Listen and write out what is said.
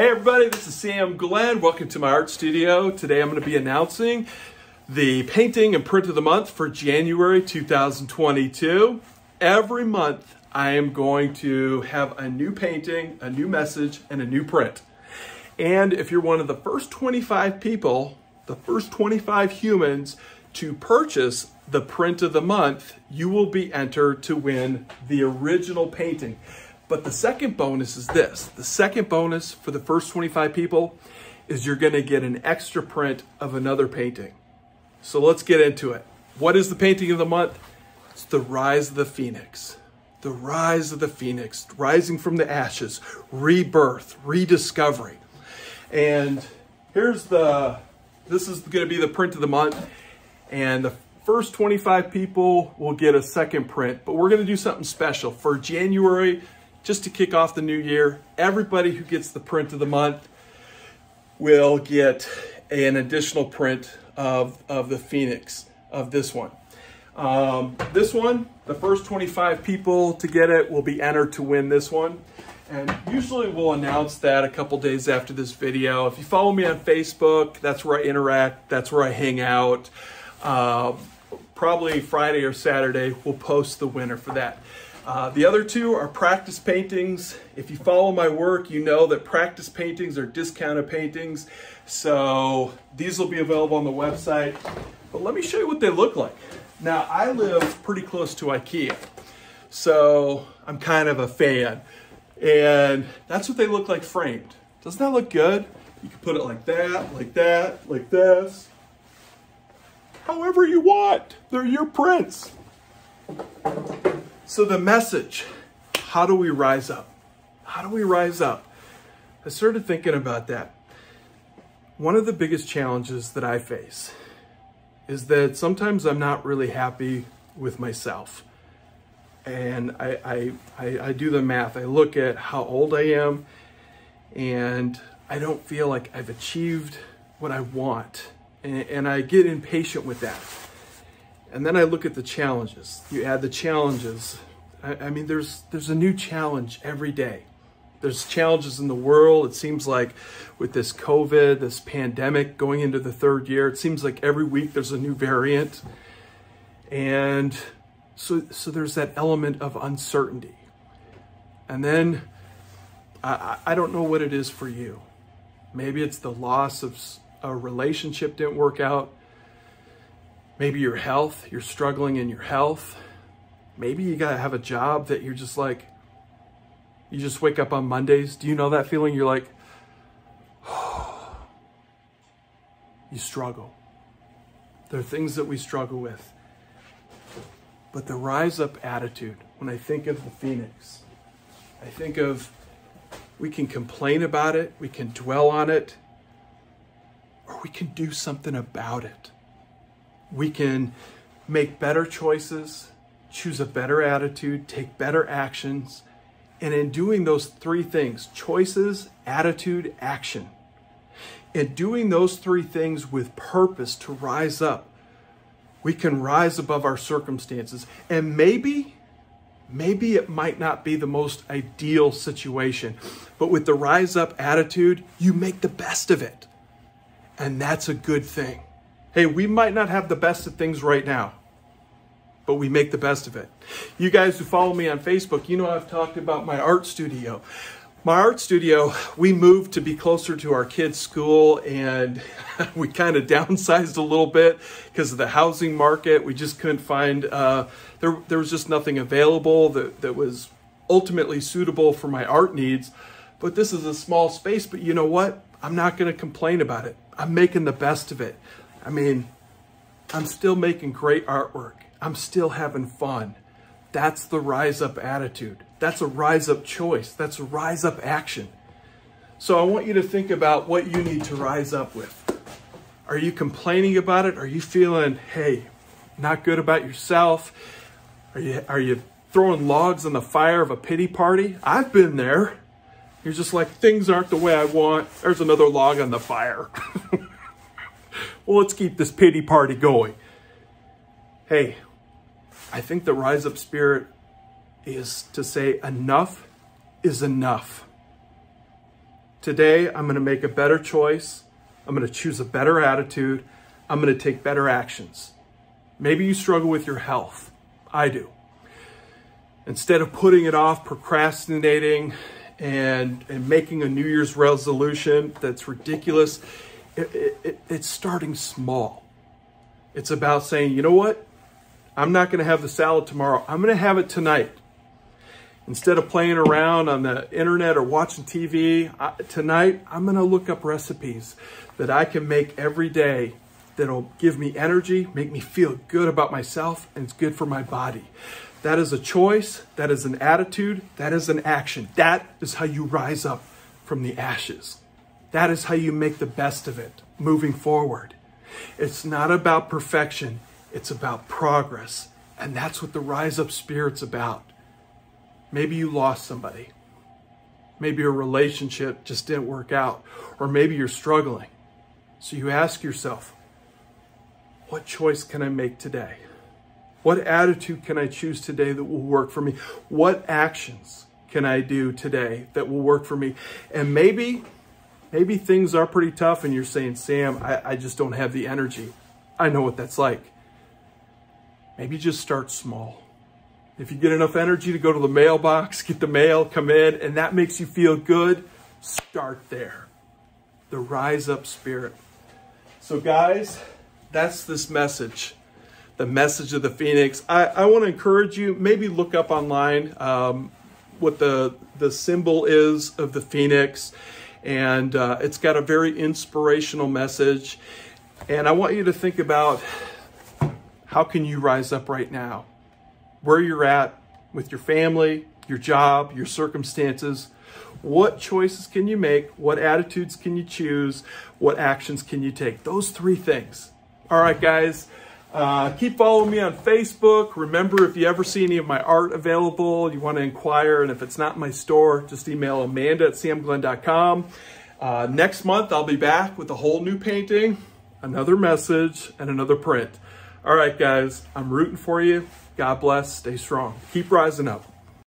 Hey everybody, this is Sam Glenn. Welcome to my art studio. Today I'm going to be announcing the painting and print of the month for January 2022. Every month I am going to have a new painting, a new message, and a new print. And if you're one of the first 25 people, the first 25 humans to purchase the print of the month, you will be entered to win the original painting. But the second bonus is this. The second bonus for the first 25 people is you're gonna get an extra print of another painting. So let's get into it. What is the painting of the month? It's The Rise of the Phoenix. The Rise of the Phoenix, rising from the ashes, rebirth, rediscovery. And here's the, this is gonna be the print of the month. And the first 25 people will get a second print, but we're gonna do something special. For January, just to kick off the new year, everybody who gets the print of the month will get an additional print of, of the Phoenix of this one. Um, this one, the first 25 people to get it will be entered to win this one. And usually we'll announce that a couple days after this video. If you follow me on Facebook, that's where I interact, that's where I hang out. Uh, probably Friday or Saturday, we'll post the winner for that. Uh, the other two are practice paintings. If you follow my work, you know that practice paintings are discounted paintings. So these will be available on the website. But let me show you what they look like. Now, I live pretty close to Ikea. So I'm kind of a fan. And that's what they look like framed. Doesn't that look good? You can put it like that, like that, like this. However you want. They're your prints. So the message, how do we rise up? How do we rise up? I started thinking about that. One of the biggest challenges that I face is that sometimes I'm not really happy with myself. And I, I, I, I do the math. I look at how old I am and I don't feel like I've achieved what I want. And, and I get impatient with that. And then I look at the challenges. You add the challenges. I, I, mean, there's there's a new challenge every day. There's challenges in the world. It seems like with this COVID, this pandemic going into the third year, it seems like every week there's a new variant. And so, so there's that element of uncertainty. And then I, I don't know what it is for you. Maybe it's the loss of a relationship didn't work out. Maybe your health, you're struggling in your health. Maybe you got to have a job that you're just like, you just wake up on Mondays. Do you know that feeling? You're like, you struggle. There are things that we struggle with. But the rise up attitude, when I think of the Phoenix, I think of we can complain about it, we can dwell on it, or we can do something about it we can make better choices, choose a better attitude, take better actions. And in doing those three things choices, attitude, action in doing those three things with purpose to rise up, we can rise above our circumstances. And maybe, maybe it might not be the most ideal situation, but with the rise up attitude, you make the best of it. And that's a good thing. Hey, we might not have the best of things right now, but we make the best of it. You guys who follow me on Facebook, you know I've talked about my art studio. My art studio, we moved to be closer to our kids' school and we kind of downsized a little bit because of the housing market. We just couldn't find, uh, there, there was just nothing available that, that was ultimately suitable for my art needs. But this is a small space, but you know what? I'm not going to complain about it. I'm making the best of it. I mean, I'm still making great artwork. I'm still having fun. That's the rise up attitude. That's a rise up choice. That's a rise up action. So I want you to think about what you need to rise up with. Are you complaining about it? Are you feeling, hey, not good about yourself? Are you, are you throwing logs on the fire of a pity party? I've been there. You're just like, things aren't the way I want. There's another log on the fire. well, let's keep this pity party going. Hey, I think the rise up spirit is to say enough is enough. Today, I'm going to make a better choice. I'm going to choose a better attitude. I'm going to take better actions. Maybe you struggle with your health. I do. Instead of putting it off, procrastinating, and, and making a New Year's resolution that's ridiculous, it, it, it's starting small. It's about saying, you know what? I'm not going to have the salad tomorrow. I'm going to have it tonight. Instead of playing around on the internet or watching TV, I, tonight I'm going to look up recipes that I can make every day that'll give me energy, make me feel good about myself, and it's good for my body. That is a choice, that is an attitude, that is an action. That is how you rise up from the ashes. That is how you make the best of it moving forward. It's not about perfection, it's about progress. And that's what the Rise Up Spirit's about. Maybe you lost somebody. Maybe a relationship just didn't work out. Or maybe you're struggling. So you ask yourself, what choice can I make today? What attitude can I choose today that will work for me? What actions can I do today that will work for me? And maybe, maybe things are pretty tough and you're saying, Sam, I, I just don't have the energy. I know what that's like. Maybe just start small. If you get enough energy to go to the mailbox, get the mail, come in, and that makes you feel good, start there. The rise up spirit. So, guys, that's this message the message of the phoenix. I, I want to encourage you, maybe look up online um, what the, the symbol is of the phoenix. And uh, it's got a very inspirational message. And I want you to think about how can you rise up right now? Where you're at with your family, your job, your circumstances. What choices can you make? What attitudes can you choose? What actions can you take? Those three things. All right, guys. Uh, keep following me on Facebook. Remember, if you ever see any of my art available, you want to inquire, and if it's not in my store, just email amanda at samglenn.com. Uh, next month, I'll be back with a whole new painting, another message, and another print. All right, guys, I'm rooting for you. God bless. Stay strong. Keep rising up.